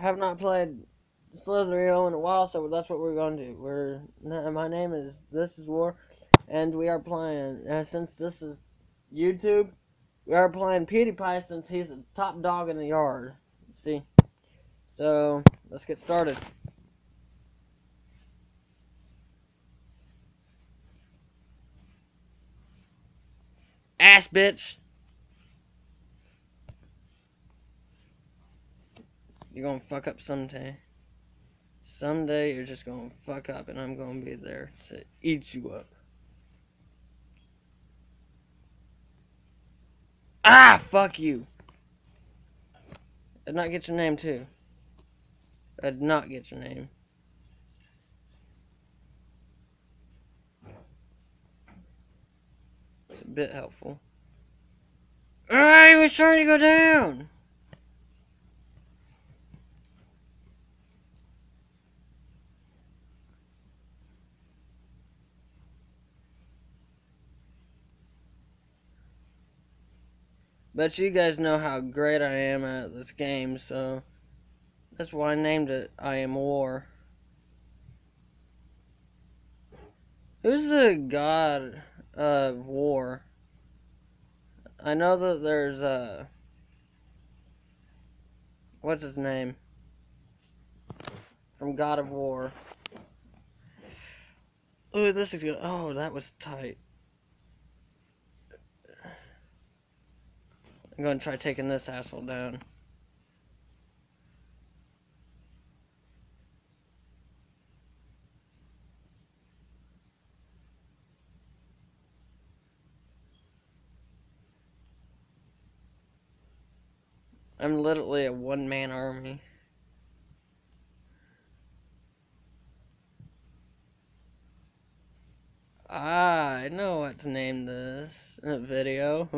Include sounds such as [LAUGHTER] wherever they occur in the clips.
Have not played Slither.io in a while, so that's what we're going to do. We're my name is This Is War, and we are playing. Uh, since this is YouTube, we are playing PewDiePie since he's the top dog in the yard. See, so let's get started. Ass bitch. You're gonna fuck up someday. Someday you're just gonna fuck up and I'm gonna be there to eat you up. Ah, fuck you. I did not get your name too. I did not get your name. It's a bit helpful. I was trying to go down. But you guys know how great I am at this game, so that's why I named it I Am War. Who's the god of war? I know that there's a. What's his name? From God of War. Oh, this is good. Oh, that was tight. I'm going to try taking this asshole down. I'm literally a one-man army. Ah, I know what to name this video.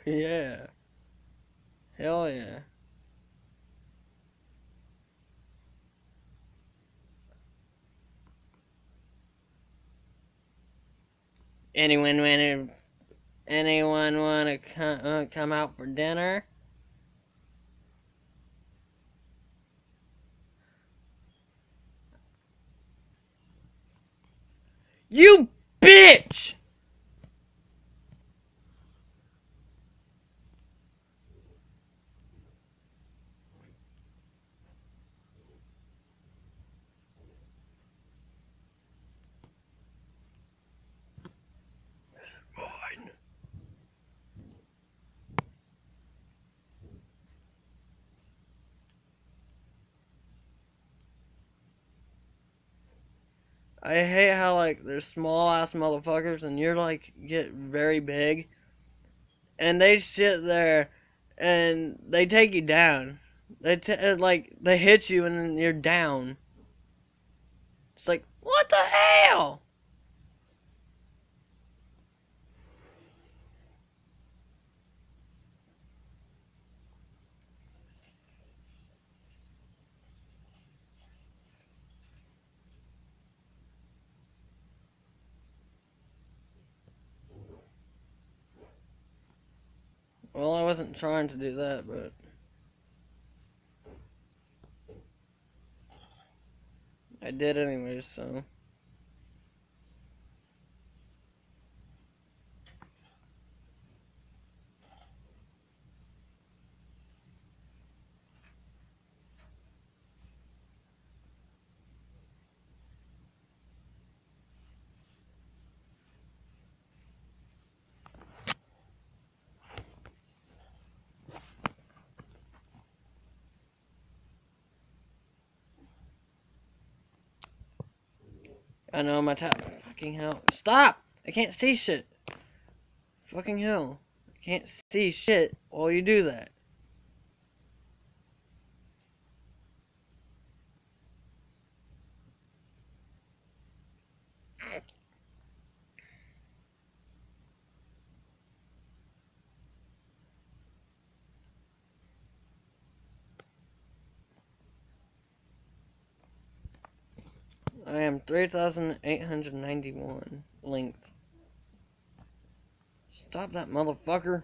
[LAUGHS] yeah. Hell yeah. Anyone wanna anyone wanna come uh, come out for dinner? You bitch! I hate how like they're small ass motherfuckers and you're like get very big, and they sit there, and they take you down. They t- uh, like they hit you and then you're down. It's like what the hell? Well, I wasn't trying to do that, but... I did anyways, so... I know my top. Fucking hell. Stop! I can't see shit. Fucking hell. I can't see shit while you do that. I am 3,891 length. Stop that motherfucker.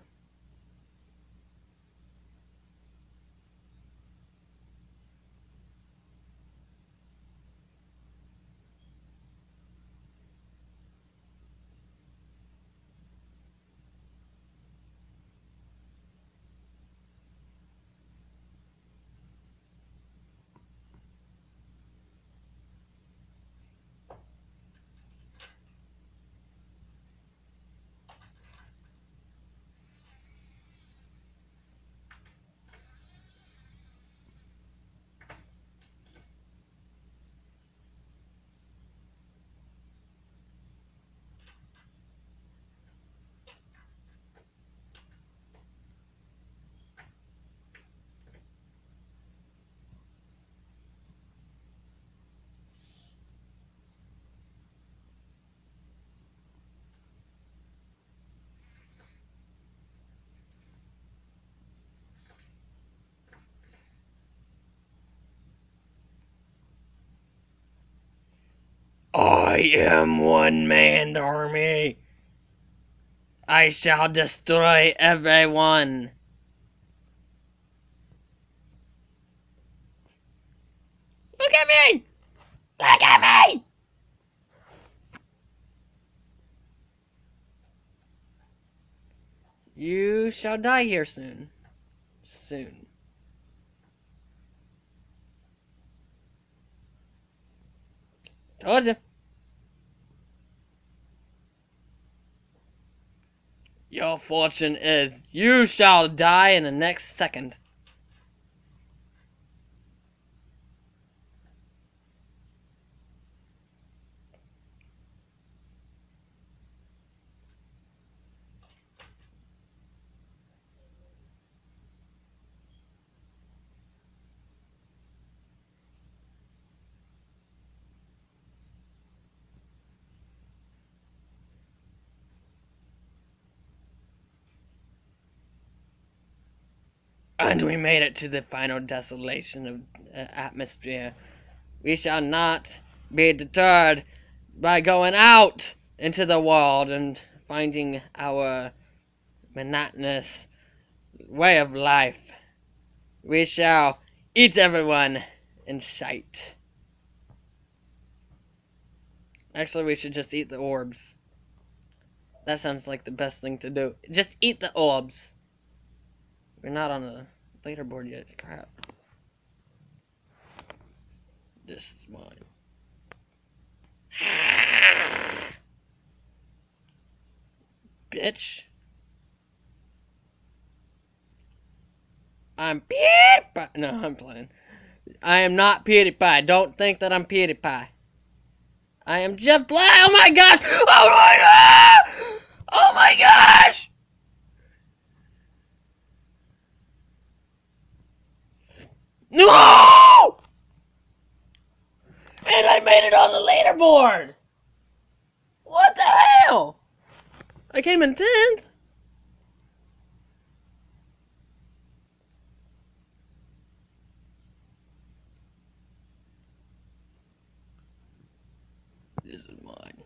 I am one man army. I shall destroy everyone. Look at me! Look at me! You shall die here soon. Soon. Told you. Your fortune is you shall die in the next second. And we made it to the final desolation of uh, atmosphere. We shall not be deterred by going out into the world and finding our monotonous way of life. We shall eat everyone in sight. Actually, we should just eat the orbs. That sounds like the best thing to do. Just eat the orbs. We're not on the leaderboard yet. Crap. This is mine. Bitch. I'm PewDiePie. No, I'm playing. I am not PewDiePie. Don't think that I'm PewDiePie. I am Jeff Blaze. Oh my gosh! Oh my god! Oh my gosh! No! And I made it on the leaderboard! What the hell? I came in 10th? This is mine.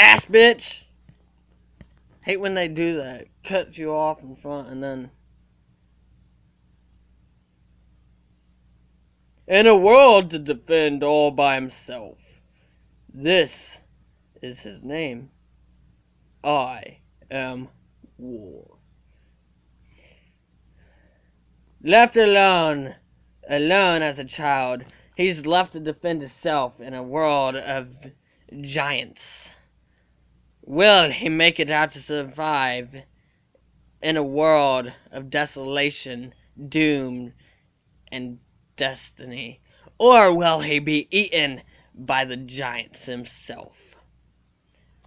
Ass bitch! Hate when they do that. Cut you off in front and then. In a world to defend all by himself. This is his name. I am war. Left alone, alone as a child, he's left to defend himself in a world of giants. Will he make it out to survive in a world of desolation, doom, and destiny? Or will he be eaten by the giants himself?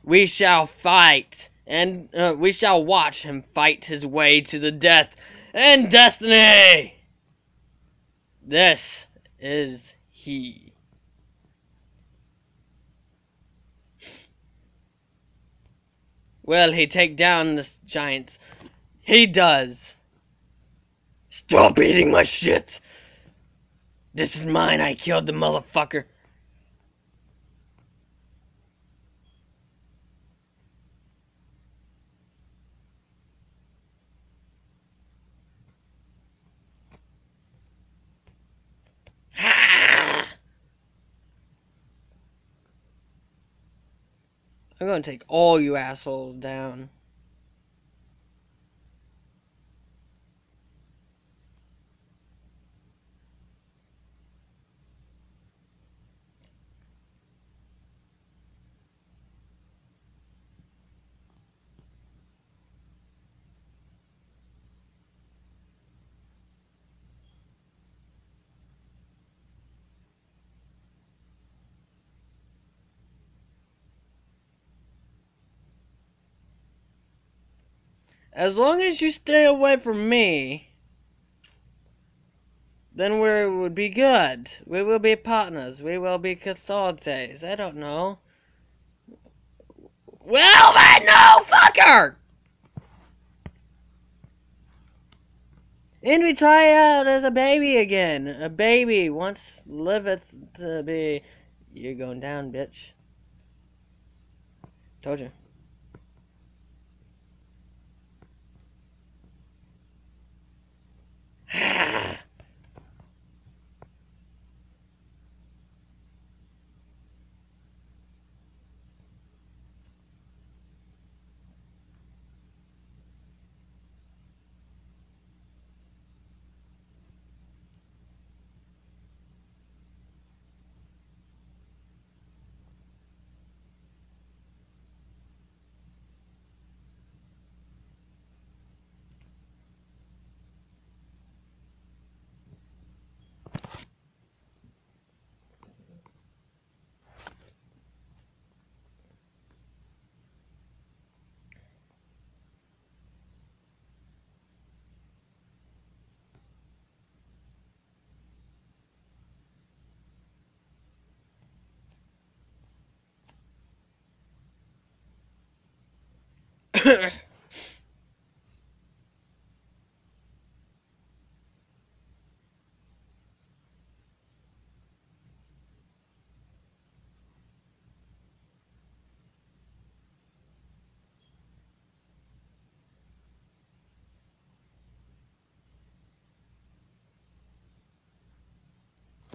We shall fight, and uh, we shall watch him fight his way to the death and destiny! This is he. Will he take down the giants? He does. Stop eating my shit! This is mine. I killed the motherfucker. I'm gonna take all you assholes down. As long as you stay away from me, then we would be good. We will be partners. We will be consultes. I don't know. Well, then, no, fucker! And we try out as a baby again. A baby once liveth to be. You're going down, bitch. Told you.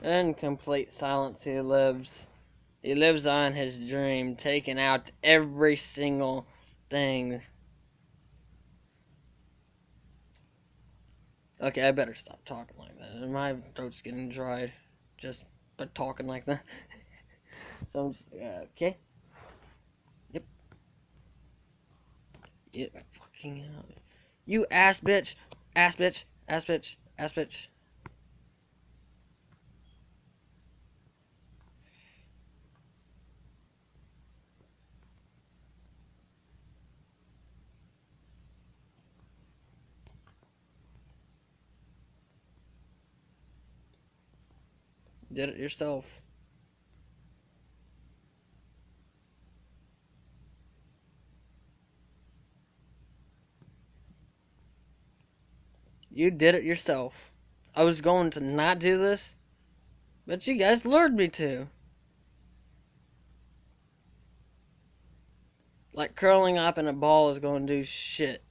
In complete silence, he lives. He lives on his dream, taking out every single thing. Okay, I better stop talking like that. My throat's getting dried just by talking like that. [LAUGHS] so I'm just, uh, okay. Yep. Yep, fucking hell. You ass bitch, ass bitch, ass bitch, ass bitch. Did it yourself. You did it yourself. I was going to not do this, but you guys lured me to. Like curling up in a ball is going to do shit.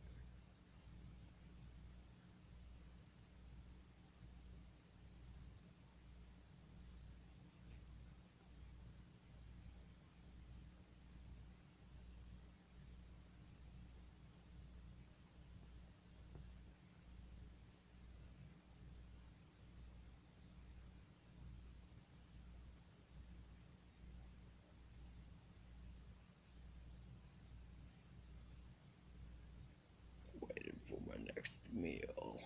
Waiting for my next meal.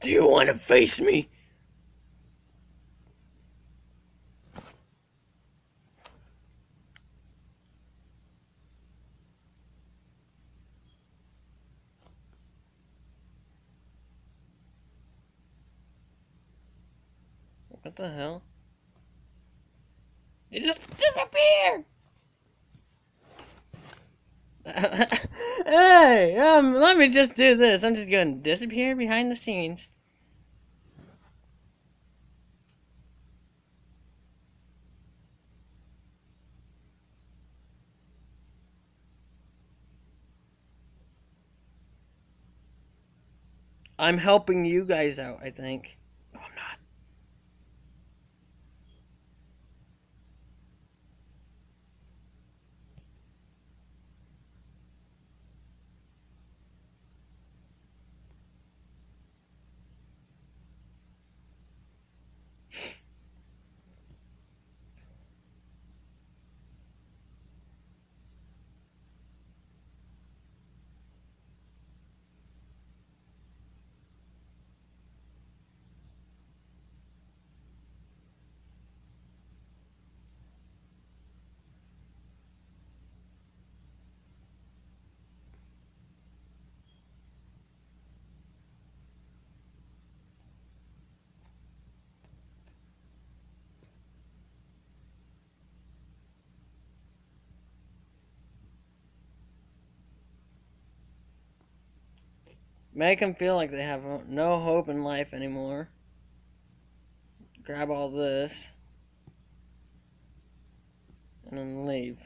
Do you want to face me? What the hell? He just disappeared! [LAUGHS] [LAUGHS] hey, um, let me just do this. I'm just going to disappear behind the scenes. I'm helping you guys out, I think. No, Make them feel like they have no hope in life anymore. Grab all this. And then leave.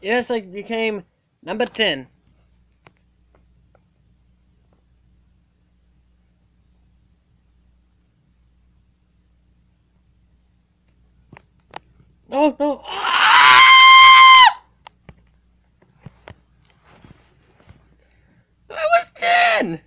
Yes, I became number 10. No, no. Ah! I was 10!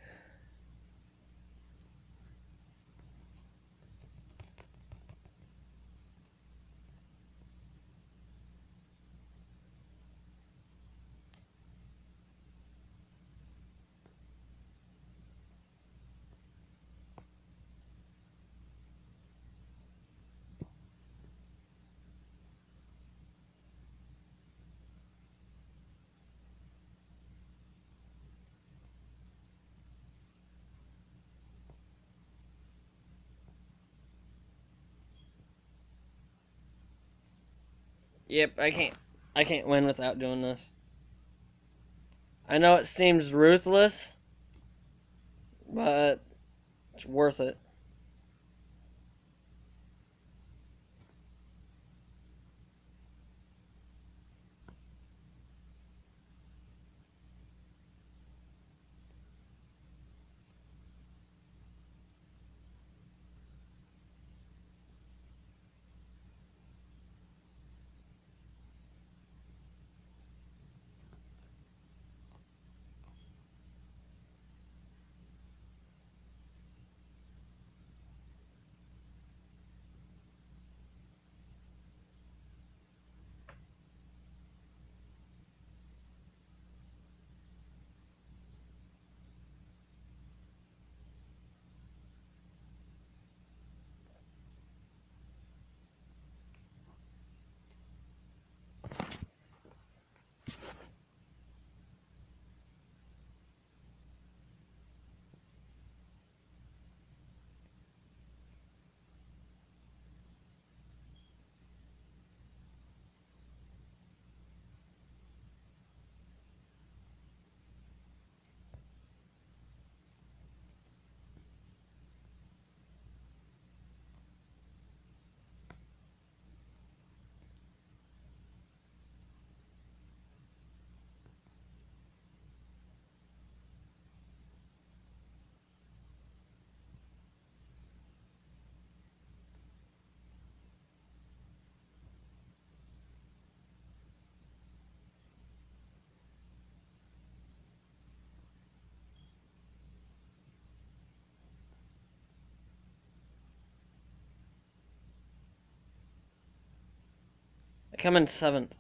Yep, I can't I can't win without doing this. I know it seems ruthless, but it's worth it. Come in seventh.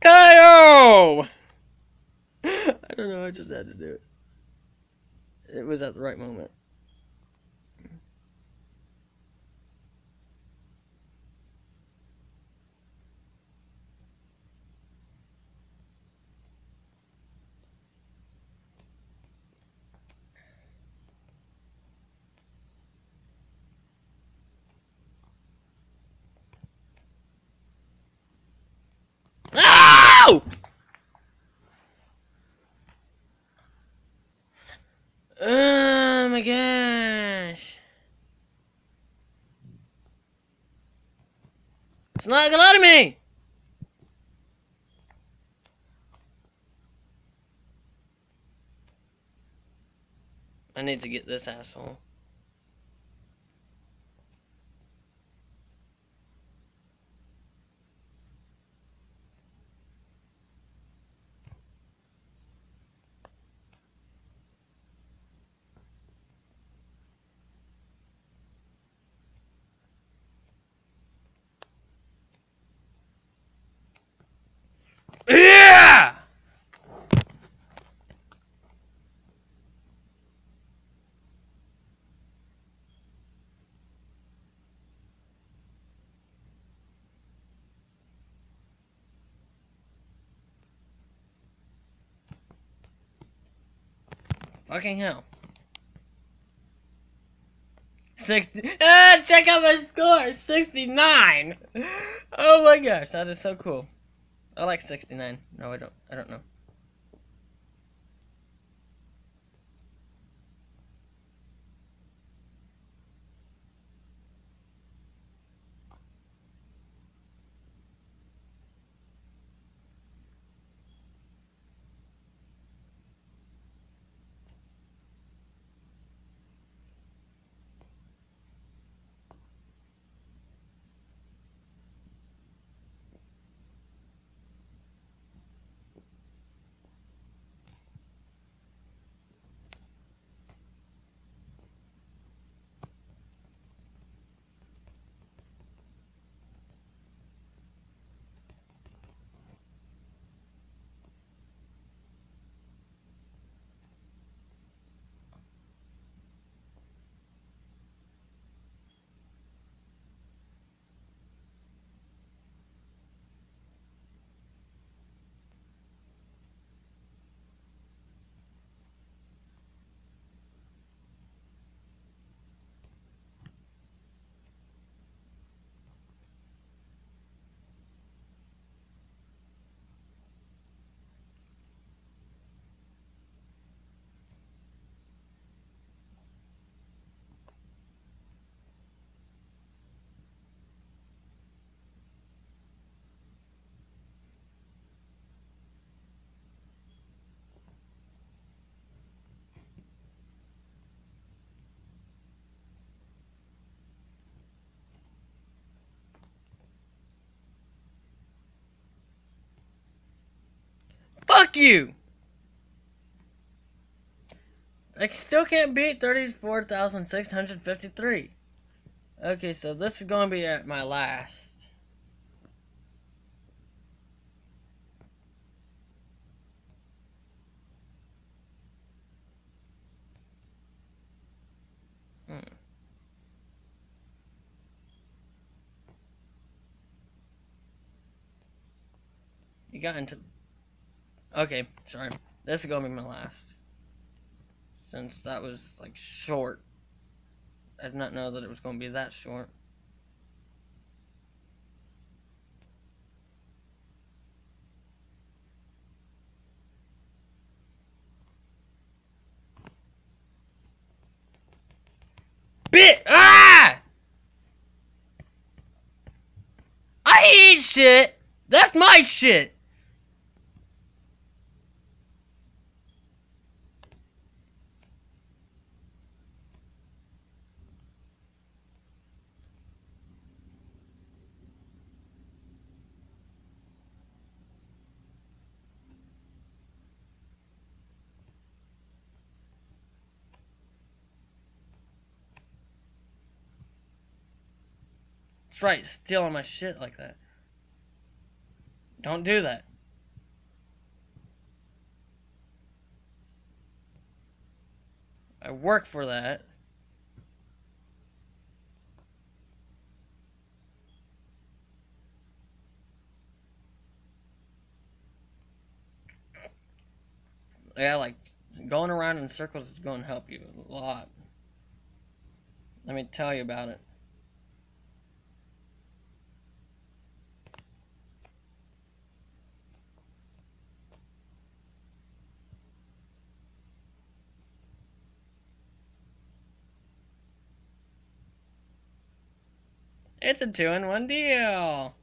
Kyle! [LAUGHS] I don't know, I just had to do it. It was at the right moment. Oh! My gosh. It's not gonna let me! I need to get this asshole. Yeah! Fucking hell. 60. Ah, check out my score! 69! Oh my gosh, that is so cool. I like 69. No, I don't. I don't know. You! I still can't beat 34,653. Okay, so this is going to be at my last. Hmm. You got into Okay, sorry. This is gonna be my last. Since that was like short. I did not know that it was gonna be that short. Bit ah! I eat shit. That's my shit. Right, stealing my shit like that. Don't do that. I work for that. Yeah, like going around in circles is going to help you a lot. Let me tell you about it. It's a two in one deal.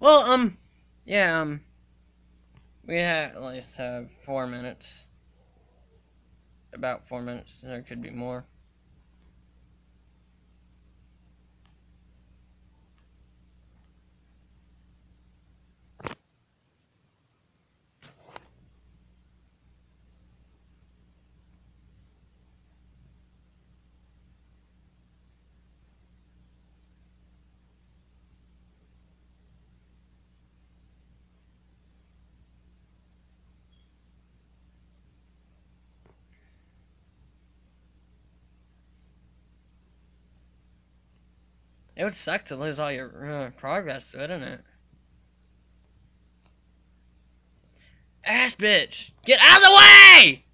Well, um, yeah, um, we at least have four minutes. About four minutes. There could be more. It would suck to lose all your uh, progress, wouldn't it? Ass bitch! Get out of the way!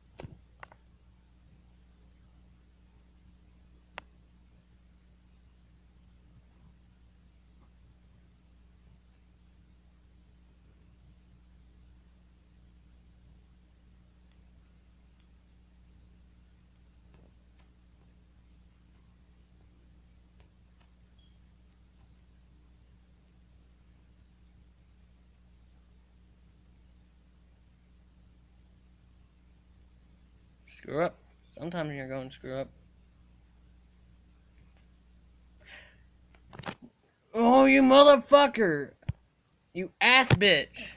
Screw up. Sometimes you're going to screw up. Oh, you motherfucker! You ass bitch!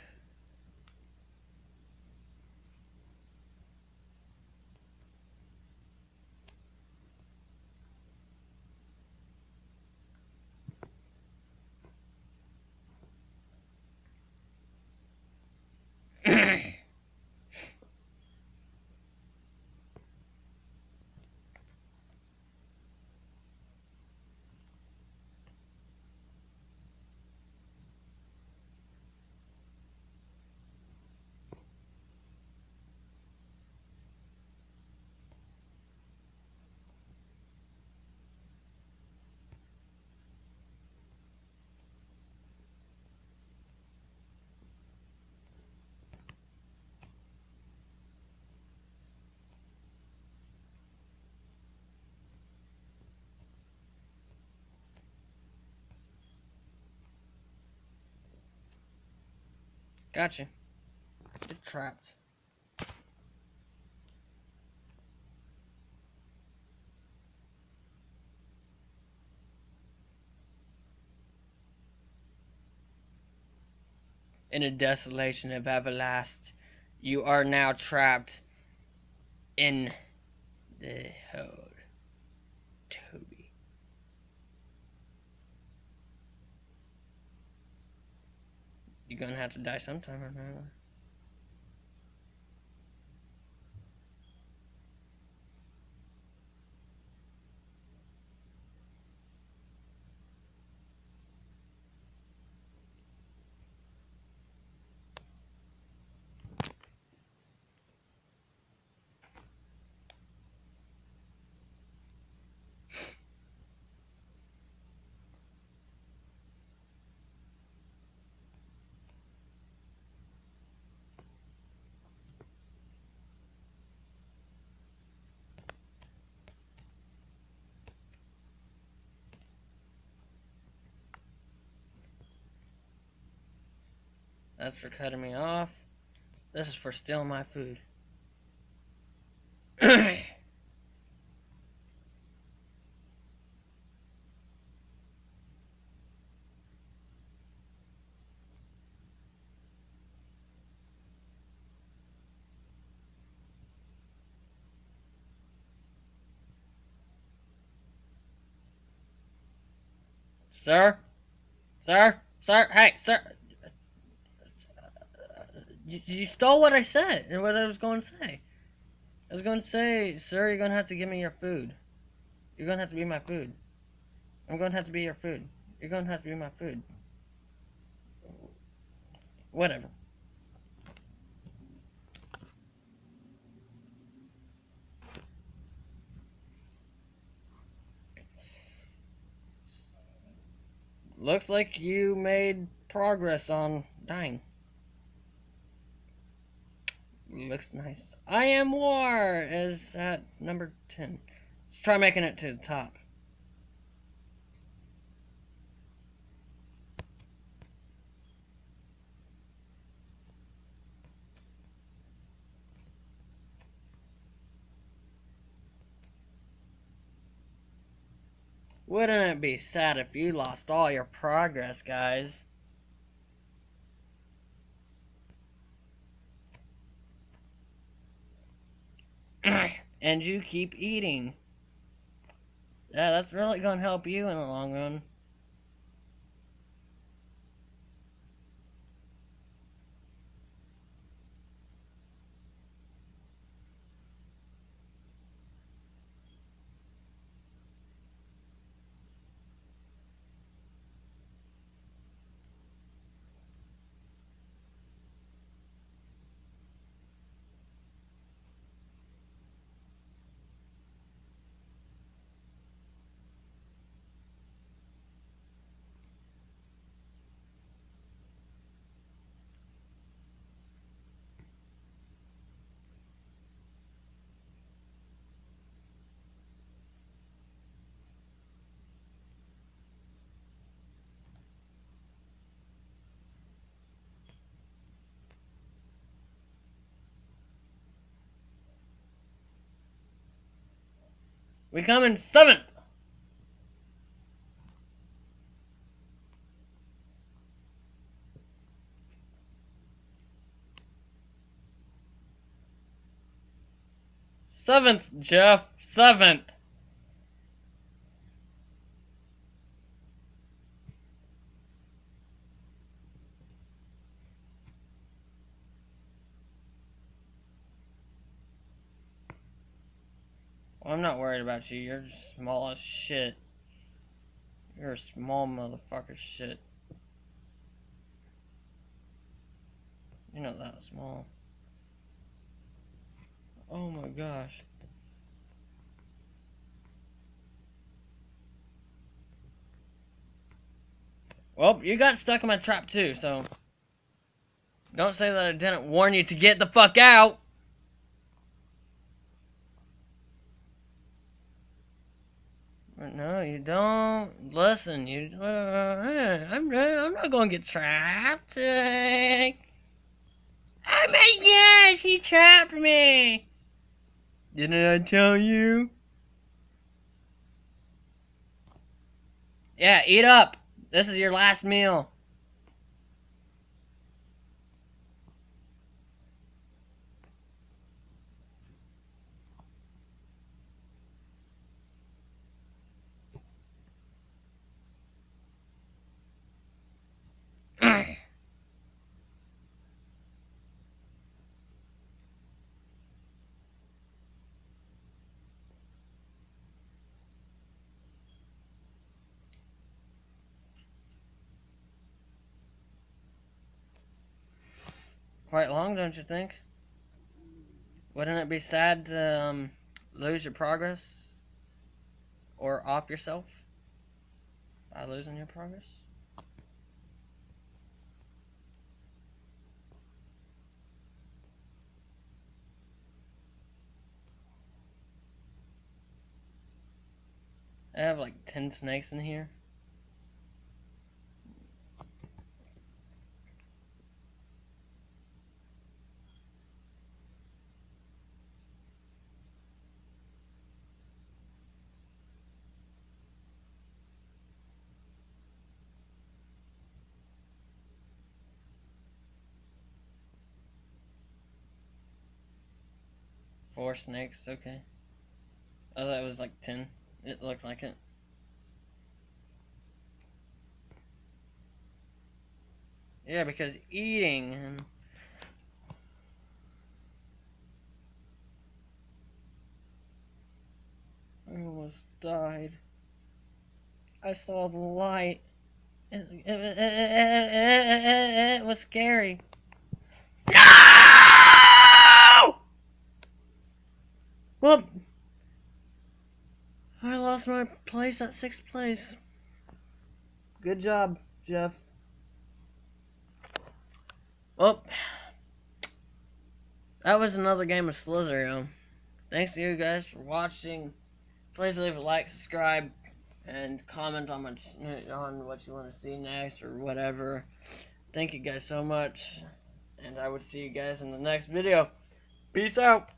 Gotcha. Trapped. In a desolation of everlast, you are now trapped in the hold. You're gonna have to die sometime or another. That's for cutting me off. This is for stealing my food. [CLEARS THROAT] sir? Sir? Sir? Hey, sir! You, you stole what I said and what I was going to say. I was going to say, sir, you're going to have to give me your food. You're going to have to be my food. I'm going to have to be your food. You're going to have to be my food. Whatever. Looks like you made progress on dying. Mm, looks nice. I am war is at number 10. Let's try making it to the top. Wouldn't it be sad if you lost all your progress, guys? And you keep eating. Yeah, that's really going to help you in the long run. We come in seventh. Seventh, Jeff. Seventh. I'm not worried about you. You're small as shit. You're a small motherfucker shit. You're not that small. Oh my gosh. Well, you got stuck in my trap too, so don't say that I didn't warn you to get the fuck out. No, you don't. Listen, you. Uh, I'm. I'm not gonna get trapped. Uh, oh my gosh, trapped me. Didn't I tell you? Yeah, eat up. This is your last meal. Quite long, don't you think? Wouldn't it be sad to um, lose your progress or off yourself by losing your progress? I have like 10 snakes in here. Four snakes, okay. Thought it was like ten. It looked like it. Yeah, because eating I almost died. I saw the light. It, it, it, it was scary. No! Well, I lost my place at sixth place. Good job, Jeff. Well, that was another game of Slither.io. Thanks to you guys for watching. Please leave a like, subscribe, and comment on what, on what you want to see next or whatever. Thank you guys so much, and I would see you guys in the next video. Peace out.